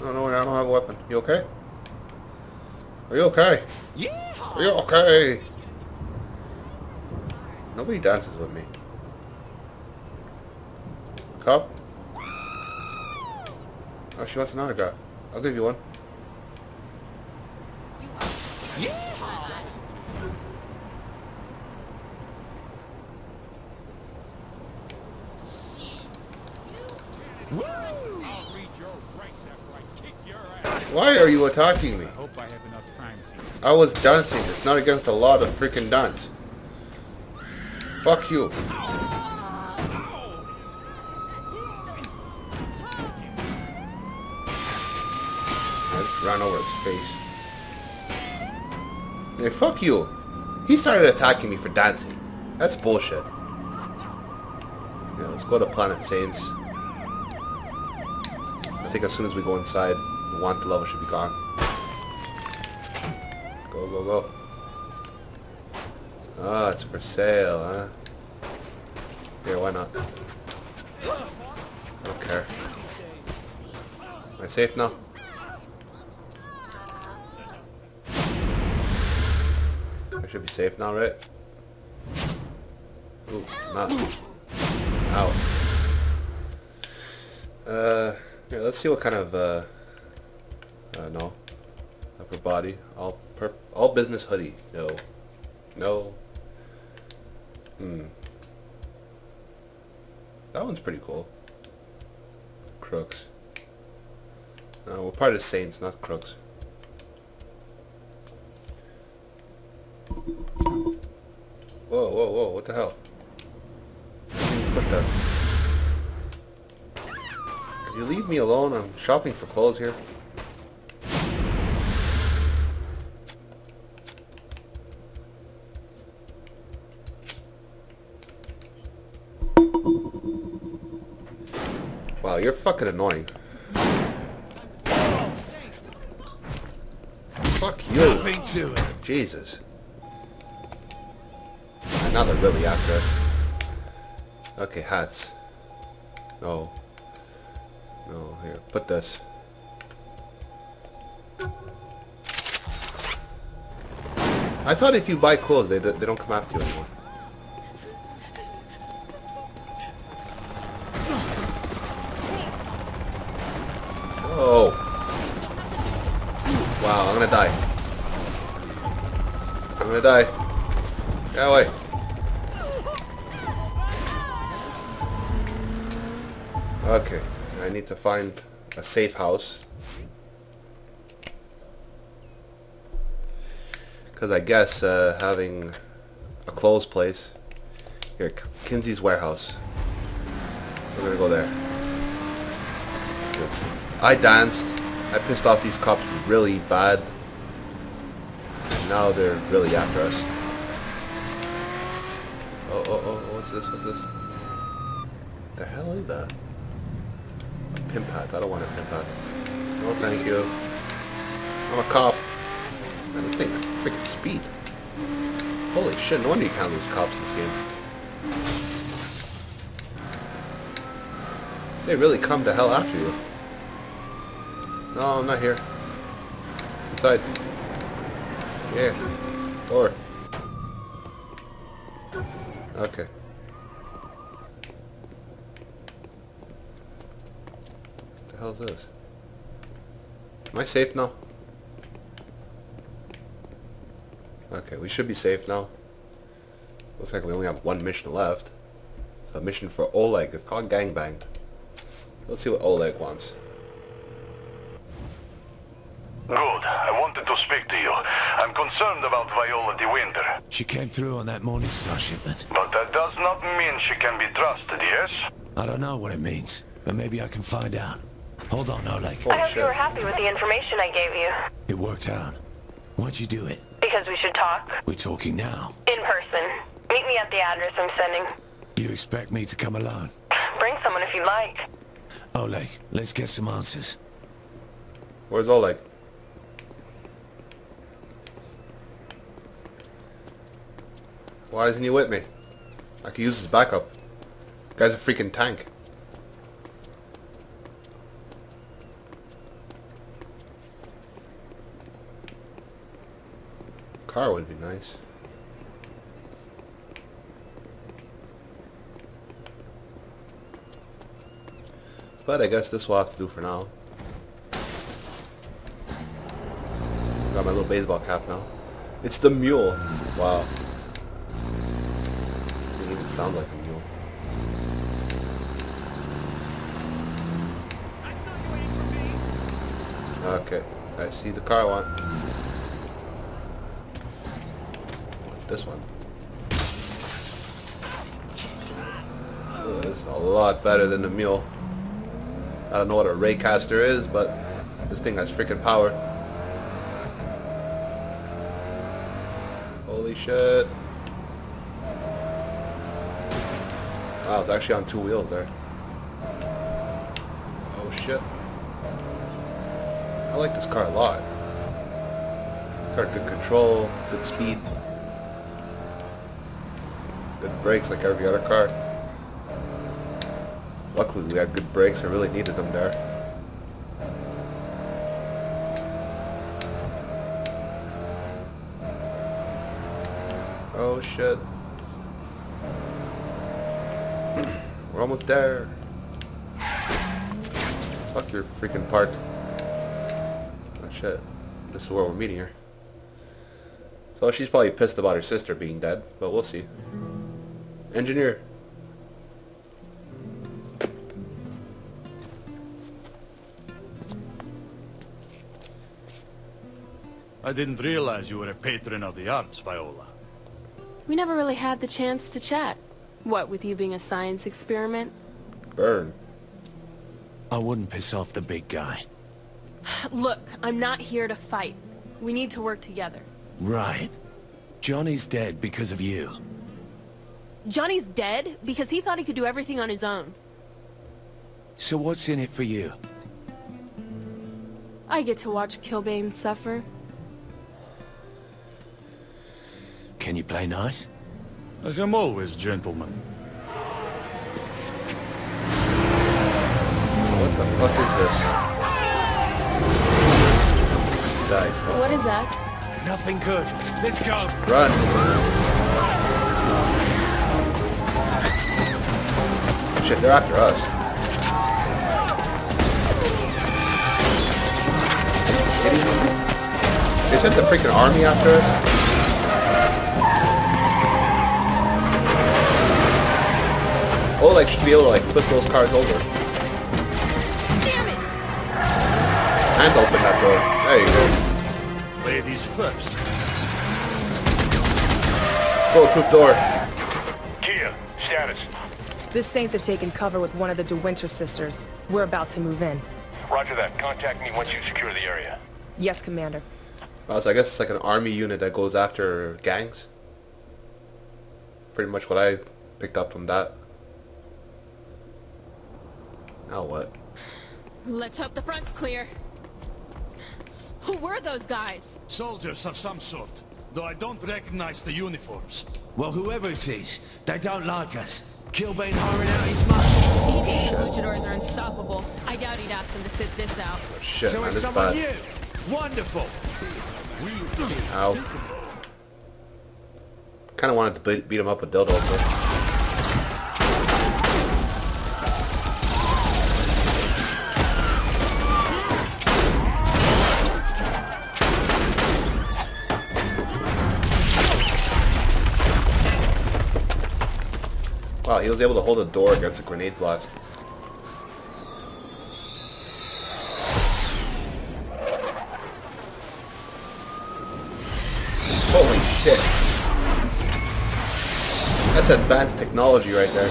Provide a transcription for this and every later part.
No, no, I don't have a weapon. You okay? Are you okay? Yeah. Are you okay? Nobody dances with me. Cop? Oh, she wants an autograph. I'll give you one. Yeah. Woo! I'll read your rights after I kick your ass. Why are you attacking me? Hope I have enough crime scenes. I was dancing. It's not against the law to freaking dance. Fuck you. I just ran over his face. Hey, fuck you. He started attacking me for dancing. That's bullshit. Yeah, let's go to Planet Saints. I think as soon as we go inside, the level should be gone. Go, go, go. Ah, it's for sale, huh? Here, why not? Care. Am I safe now? I should be safe now, right? Ooh, not. Ow. Uh, yeah, let's see what kind of, uh, uh, no. Upper body. All per all business hoodie. No. No. Hmm. That one's pretty cool. Crooks. No, we're part of the Saints, not Crooks. Whoa, whoa, whoa, what the hell? That. Could you leave me alone? I'm shopping for clothes here. Fucking annoying. Fuck you. Nothing to it. Jesus. Now they're really after us. Okay, hats. No. No, here, put this. I thought if you buy clothes, they, they don't come after you anymore. Oh. Wow, I'm gonna die. I'm gonna die. Get away. Okay, I need to find a safe house. Because I guess uh, having a closed place. Here, Kinzie's warehouse. We're gonna go there. I danced. I pissed off these cops really bad. And now they're really after us. Oh, oh, oh, oh, what's this? What's this? The hell is that? A pimp hat. I don't want a pimp hat. No, thank you. I'm a cop. And the thing is freaking speed. Holy shit, no wonder you can't lose cops in this game. They really come to hell after you. No, I'm not here. Inside. Yeah. Door. Okay. What the hell is this? Am I safe now? Okay, we should be safe now. Looks like we only have one mission left. A mission for Oleg. It's called Gangbang. Let's see what Oleg wants. Good. I wanted to speak to you. I'm concerned about Viola DeWinter. She came through on that Morningstar shipment. But that does not mean she can be trusted, yes? I don't know what it means, but maybe I can find out. Hold on, Oleg. Holy I hope shit. you were happy with the information I gave you. It worked out. Why'd you do it? Because we should talk. We're talking now. In person. Meet me at the address I'm sending. You expect me to come alone? Bring someone if you like. Oleg, let's get some answers. Where's Oleg? Why isn't he with me? I could use his backup. Guy's a freaking tank. Car would be nice. But I guess this will have to do for now. Got my little baseball cap now. It's the mule. Wow. Didn't even sound like a mule. Okay, I see the car one. This one. Oh, this is a lot better than the mule. I don't know what a raycaster is, but this thing has freaking power. Holy shit. Wow, it's actually on two wheels there. Oh shit. I like this car a lot. Got good control, good speed. Good brakes like every other car. Luckily we had good brakes, I really needed them there. Oh shit. We're almost there. Fuck your freaking park. Oh shit. This is where we're meeting her. So she's probably pissed about her sister being dead, but we'll see. Engineer. I didn't realize you were a patron of the arts, Viola. We never really had the chance to chat. What, with you being a science experiment? Burn. I wouldn't piss off the big guy. Look, I'm not here to fight. We need to work together. Right. Johnny's dead because of you. Johnny's dead because he thought he could do everything on his own. So what's in it for you? I get to watch Killbane suffer. Can you play nice? I am always gentleman. What the fuck is this? Died. What is that? Nothing good. Let's go. Run. Shit, they're after us. Kidding me? They sent the freaking army after us? Oh, Oleg should be able to like flip those cars over. Damn it! And open that door. There you go. Ladies first. Bulletproof door. Kia, status. The Saints have taken cover with one of the DeWinter sisters. We're about to move in. Roger that. Contact me once you secure the area. Yes, Commander. Wow, so I guess it's like an army unit that goes after gangs. Pretty much what I picked up from that. Now what? Let's hope the front's clear. Who were those guys? Soldiers of some sort, though I don't recognize the uniforms. Well, whoever it is, they don't like us. Killbane hiring out his muscle. He thinks his luchadors are unstoppable. I doubt he'd ask them to sit this out. Oh, shit, so man, it's this someone bad. new. Wonderful. Ow. Kind of wanted to beat, beat him up with dildos, but... Wow, he was able to hold a door against a grenade blast. Holy shit. That's advanced technology right there.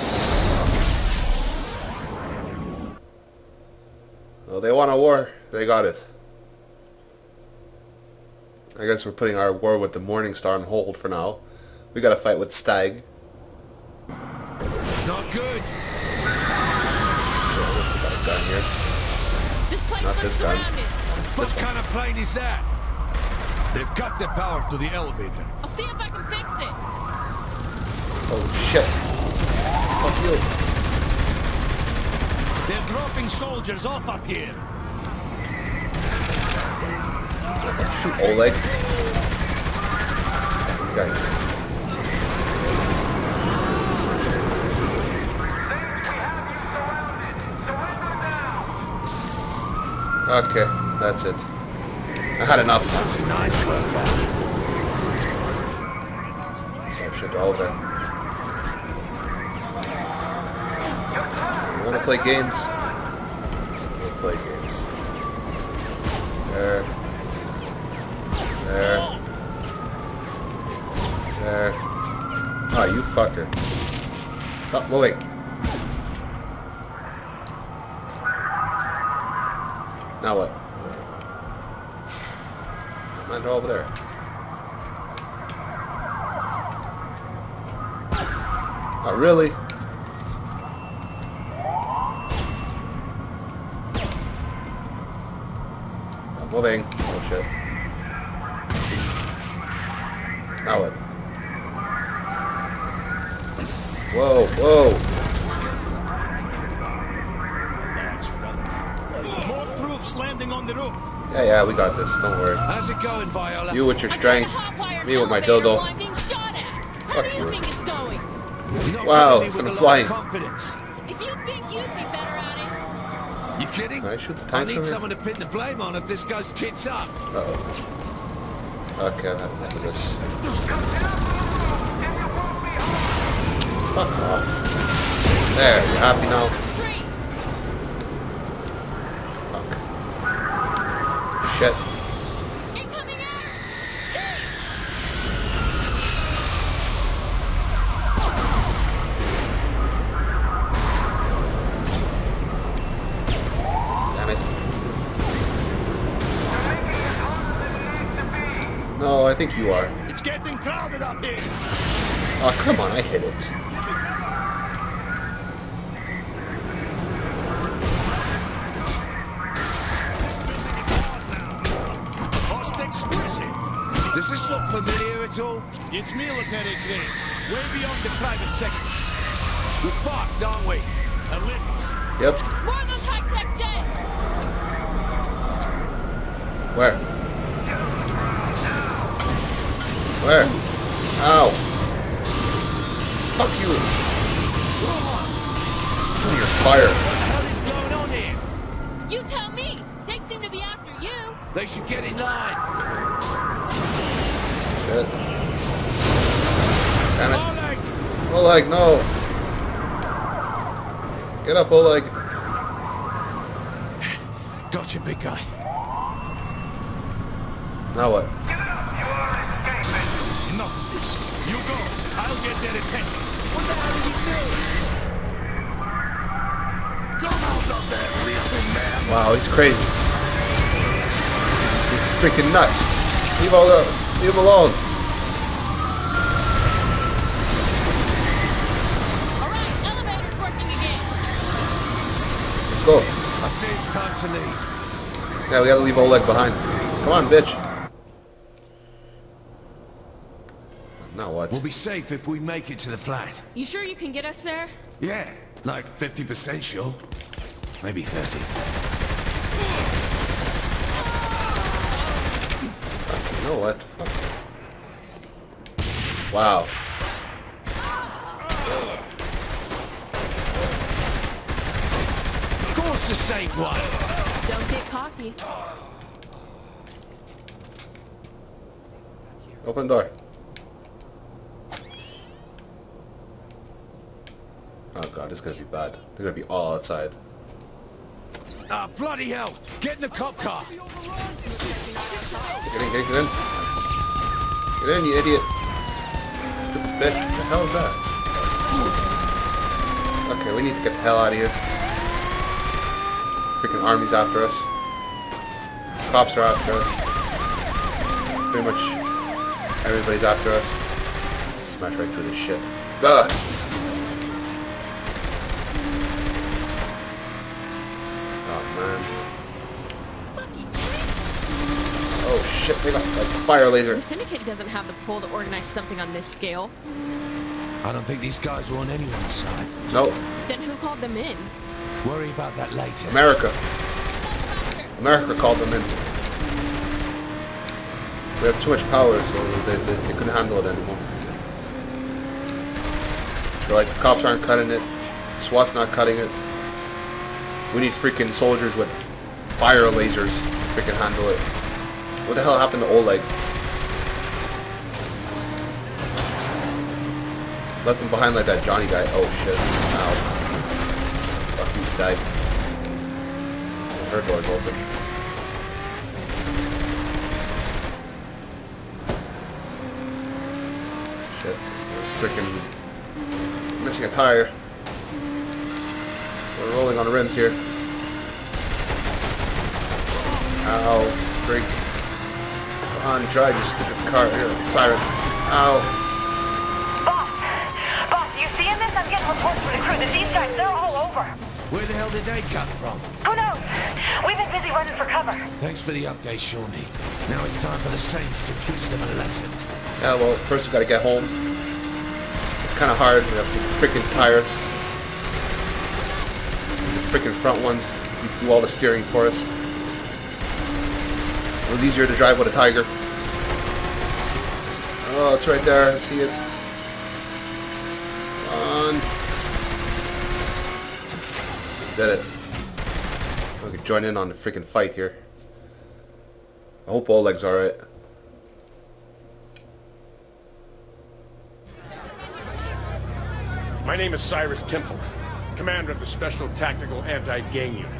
Well, they want a war. They got it. I guess we're putting our war with the Morningstar on hold for now. We gotta fight with Stag. Not good. We got a gun here. This place Not looks this gun. surrounded. What kind of plane is that? They've cut the power to the elevator. I'll see if I can fix it. Oh shit. Fuck you. They're dropping soldiers off up here. Shoot Oleg. guys. Okay, that's it. I had enough. That's a nice work. Oh shit, all there. You wanna play games? We'll play games. There. There. There. Ah, you fucker. Stop moving. Now what? Man, they're over there. Really? I'm moving. Oh, shit. Now what? Whoa, whoa. More troops landing on the roof. Yeah, yeah, we got this. Don't worry. How's it going, Viola? You with your strength, me with my dildo. while I'm being shot at. How Fuck do you Wow, coming in it's gonna fly. confidence. If you think you'd be better at it, You kidding? I shoot the I need from someone to pin the blame on if this goes tits up. Uh-oh. Okay, I've had enough of this. Fuck off. There, you happy now? straight. Fuck. Shit. Incoming air. Damn it. No, I think you are. It's getting crowded up here. Oh, come on, I hit it. Does this look familiar at all? It's military grade. Way beyond the private sector. We're fucked, aren't we? A little. Yep. More of those high-tech jets. Where? Where? Ow. Fuck you. Oh, you're fire. What the hell is going on here? You tell me. They seem to be after you. They should get in line. Shit. Damn it. Oleg, Oleg, no. Get up, Oleg. Gotcha, big guy. Now what? Their attention. What the hell are you doing? Come out of there, little man. Wow, he's crazy. He's freaking nuts. Leave, all, leave him alone. All right, elevator's working again. Let's go. I say it's time to leave. Yeah, we gotta leave Oleg behind. Come on, bitch. Now what? We'll be safe if we make it to the flat. You sure you can get us there? Yeah, like 50% sure. Maybe 30. You know what? Wow. Of course this ain't one. Don't get cocky. Open door. Oh god, this is gonna be bad. They're gonna be all outside. Ah, bloody hell! Get in the cop car! Get in, get in, get in. Get in, you idiot. What the hell is that? Okay, we need to get the hell out of here. Freaking army's after us. Cops are after us. Pretty much everybody's after us. Smash right through this shit. Ugh. Oh man. Shit, they fire laser. The Syndicate doesn't have the pull to organize something on this scale. I don't think these guys are on anyone's side. Nope. Then who called them in? Worry about that later. America. America called them in. We have too much power, so they, they, they couldn't handle it anymore. They're like, the cops aren't cutting it. SWAT's not cutting it. We need freaking soldiers with fire lasers to freaking handle it. What the hell happened to Oleg? Left him behind like that Johnny guy. Oh shit. Ow. Fuck you, Stag. Her door's open. Shit. Freaking missing a tire. We're rolling on the rims here. Ow. Freak. Come on, drive you stupid car here. Siren. Ow. Boss! Boss, you seeing this? I'm getting reports from the crew that these guys, they're all over. Where the hell did they come from? Who knows? We've been busy running for cover. Thanks for the update, Shaundi. Now it's time for the Saints to teach them a lesson. Yeah, well, first we gotta get home. It's kind of hard. We have the freaking tire. The freaking front ones do all the steering for us. It was easier to drive with a Tiger. Oh, it's right there. I see it. Come on. Did it. We could join in on the freaking fight here. I hope all legs are right. My name is Cyrus Temple, commander of the Special Tactical Anti-Gang Unit.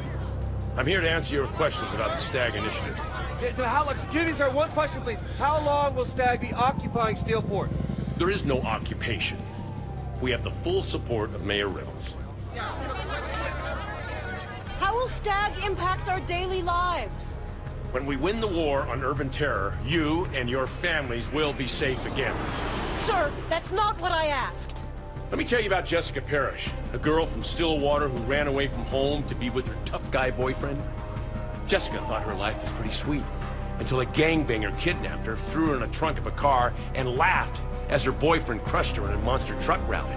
I'm here to answer your questions about the Stag Initiative. Yeah, so how long, excuse me, sir, one question, please. How long will Stag be occupying Steelport? There is no occupation. We have the full support of Mayor Reynolds. How will Stag impact our daily lives? When we win the war on urban terror, you and your families will be safe again. Sir, that's not what I asked. Let me tell you about Jessica Parrish, a girl from Stillwater who ran away from home to be with her tough guy boyfriend. Jessica thought her life was pretty sweet, until a gangbanger kidnapped her, threw her in a trunk of a car, and laughed as her boyfriend crushed her in a monster truck rally.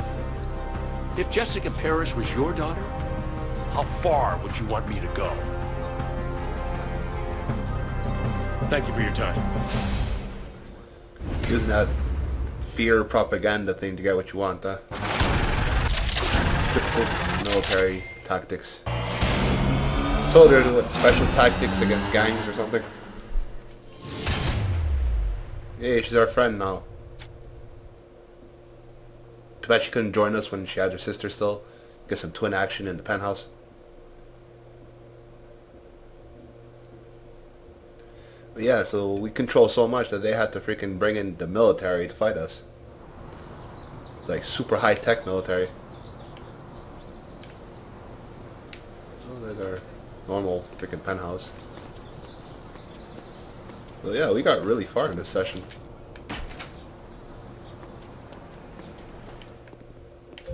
If Jessica Parrish was your daughter, how far would you want me to go? Thank you for your time. Using that fear propaganda thing to get what you want, huh? Typical military tactics. So they're doing special tactics against gangs or something. Hey, she's our friend now. Too bad she couldn't join us when she had her sister still. Get some twin action in the penthouse. But yeah, so we control so much that they had to freaking bring in the military to fight us. It's like super high tech military. So there's our normal freaking penthouse. So yeah, we got really far in this session.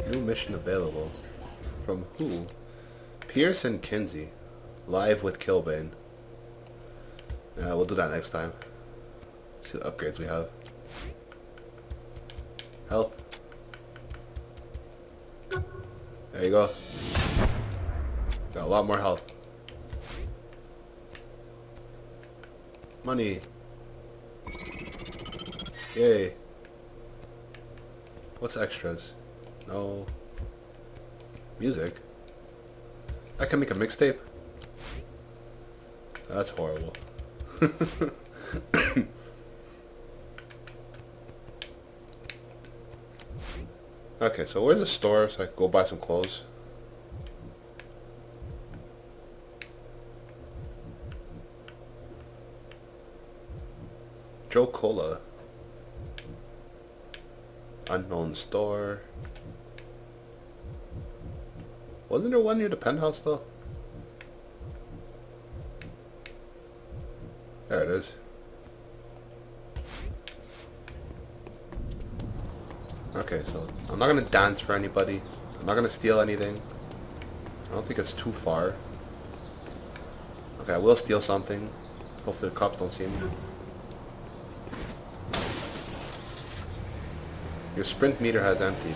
New mission available. From who? Pierce and Kinzie. Live with Killbane. Yeah, we'll do that next time. See what upgrades we have. Health. There you go. Got a lot more health. Money. Yay. What's extras? No. Music. I can make a mixtape. That's horrible. okay, so where's the store so I can go buy some clothes? Joe Cola. Unknown store. Wasn't there one near the penthouse though? There it is. Okay, so I'm not gonna dance for anybody. I'm not gonna steal anything. I don't think it's too far. Okay, I will steal something. Hopefully the cops don't see me. Your sprint meter has emptied.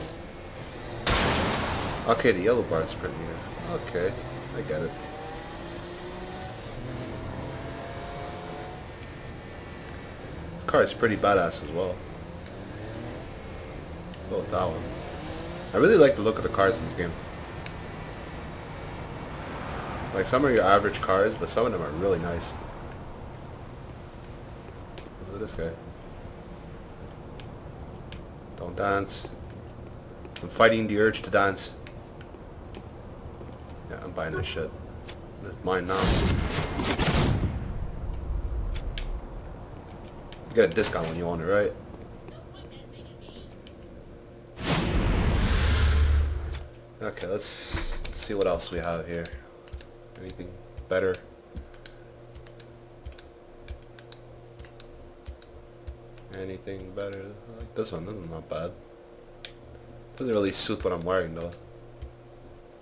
Okay, the yellow bar sprint meter. Okay, I get it. This car is pretty badass as well. With that one. I really like the look of the cars in this game. Like some are your average cars, but some of them are really nice. Look at this guy. Don't dance. I'm fighting the urge to dance. Yeah, I'm buying this shit. It's mine now. You get a discount when you own it, right? Okay, let's see what else we have here. Anything better? Anything better? Like this one. This is not bad. Doesn't really suit what I'm wearing though.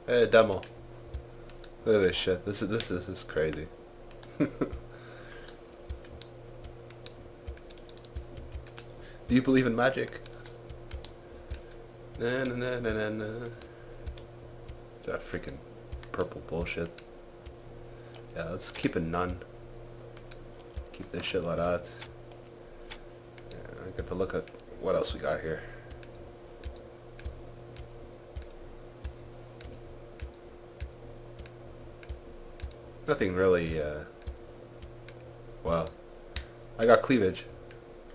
Hey, demo. Look at this shit. This is this is, this is crazy. Do you believe in magic? Na na na na na na. That freaking purple bullshit. Yeah, let's keep it none. Keep this shit like that. Get to look at what else we got here. Nothing really, uh, wow. I got cleavage.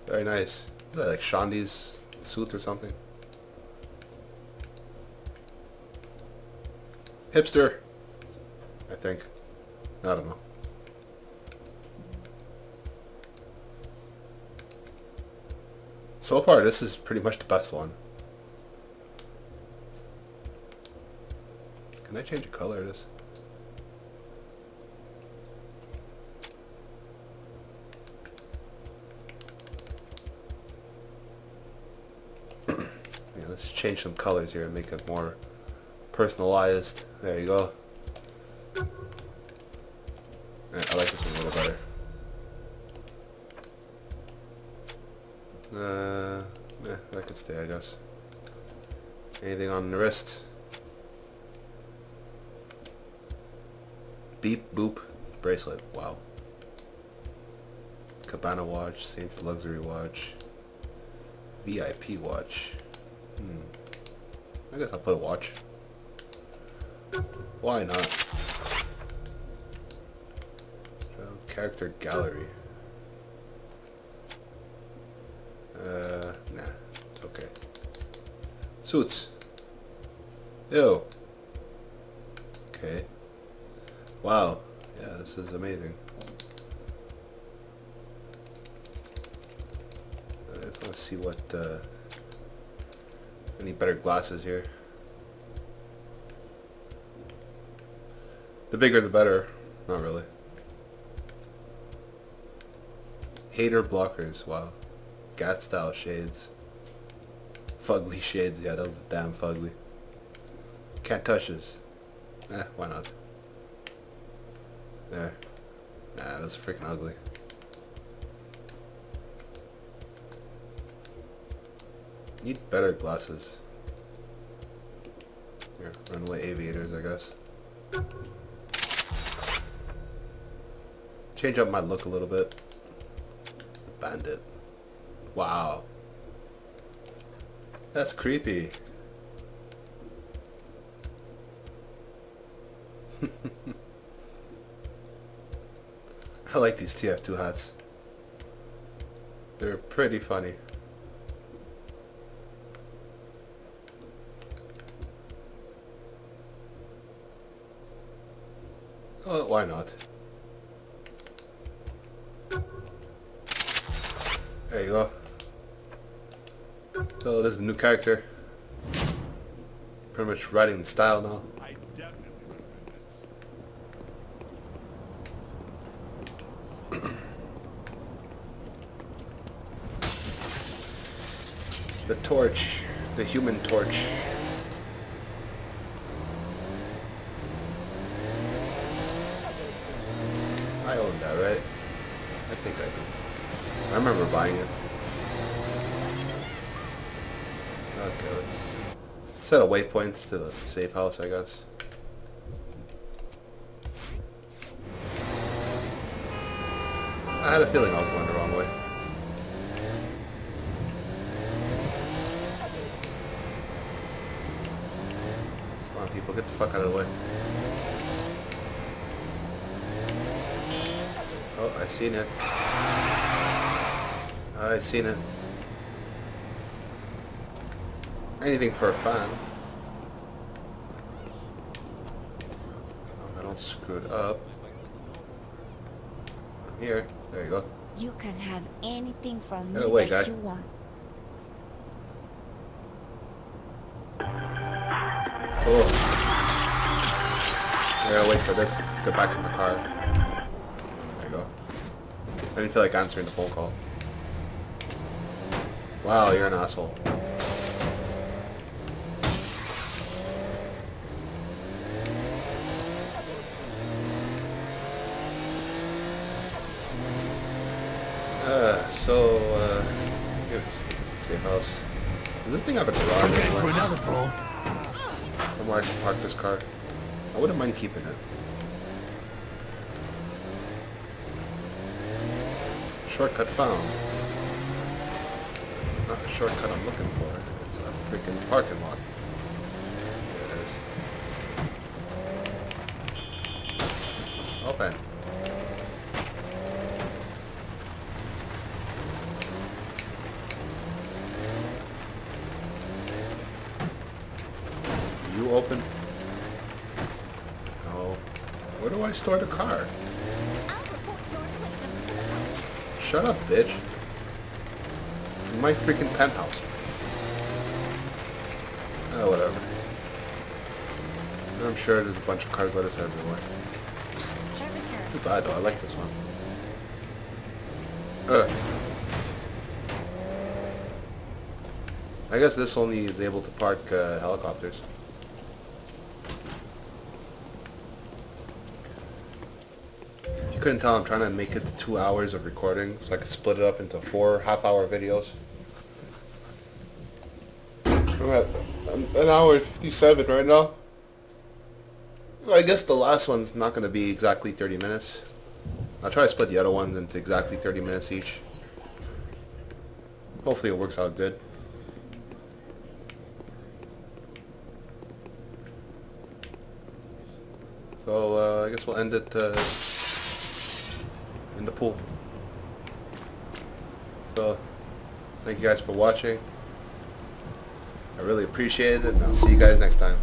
Very nice. Is that like Shaundi's suit or something? Hipster. I think. I don't know. So far, this is pretty much the best one. Can I change the color of this? yeah, let's change some colors here and make it more personalized. There you go. Yeah, I like this one a little better. Uh, yeah, that could stay, I guess. Anything on the wrist? Beep, boop, bracelet. Wow. Cabana luxury watch, VIP watch. Hmm. I guess I'll put a watch. Why not? Character gallery. Uh, nah. Okay. Suits. Ew. Okay. Wow. Yeah, this is amazing. I just want to see what, uh, any better glasses here. The bigger the better. Not really. Hater blockers. Wow. Gat style shades. Fugly shades. Yeah, those are damn fugly. Can't touch this. Eh, why not? There. Nah, that's freaking ugly. Need better glasses. Here, runway aviators, I guess. Change up my look a little bit. Bandit. Wow. That's creepy. I like these TF2 hats. They're pretty funny. Oh, why not? There you go. So this is a new character. Pretty much writing the style now. I definitely recommend this. The torch. The human torch. set a waypoint to the safe house, I guess. I had a feeling I was going the wrong way. Come on, people, get the fuck out of the way. Oh, I seen it. I seen it. Anything for a fan. Oh, I don't screw it up. I'm Here. There you go. You can have anything from oh, me away, that guy. you want. Cool. I gotta wait for this to get back in the car. There you go. I didn't feel like answering the phone call. Wow, you're an asshole. Uh, so, uh, here's the safe house. Does this thing have a garage? Okay, for another bro. Somewhere I can park this car. I wouldn't mind keeping it. Shortcut found. Not the shortcut I'm looking for. It's a freaking parking lot. There it is. Open. You open? No. Where do I store the car? Shut up, bitch. In my freaking penthouse. Oh, whatever. I'm sure there's a bunch of cars like this everywhere. Bad though, I like this one. Ugh. I guess this only is able to park uh, helicopters. If you couldn't tell, I'm trying to make it to two hours of recording, so I can split it up into four half-hour videos. I'm at an hour and 57 right now. I guess the last one's not going to be exactly 30 minutes. I'll try to split the other ones into exactly 30 minutes each. Hopefully it works out good. So uh, I guess we'll end it uh, in the pool. So thank you guys for watching. I really appreciate it and I'll see you guys next time.